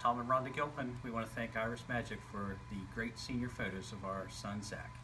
Tom and Rhonda Gilpin. We want to thank Iris Magic for the great senior photos of our son Zach.